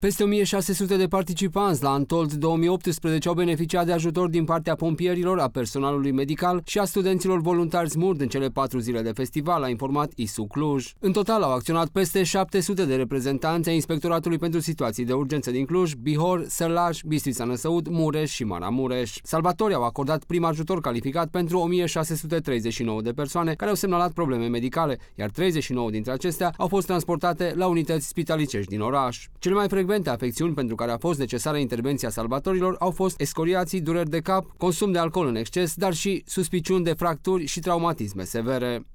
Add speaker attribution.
Speaker 1: Peste 1600 de participanți la Antold 2018 au beneficiat de ajutor din partea pompierilor, a personalului medical și a studenților voluntari smurd în cele patru zile de festival, a informat ISU Cluj. În total au acționat peste 700 de reprezentanți ai Inspectoratului pentru Situații de Urgență din Cluj, Bihor, Sălaj, Bistrița Năsăud, Mureș și Maramureș. Salvatorii au acordat prim ajutor calificat pentru 1639 de persoane care au semnalat probleme medicale, iar 39 dintre acestea au fost transportate la unități spitalicești din oraș. Cele mai frecvente afecțiuni pentru care a fost necesară intervenția salvatorilor au fost escoriații, dureri de cap, consum de alcool în exces, dar și suspiciuni de fracturi și traumatisme severe.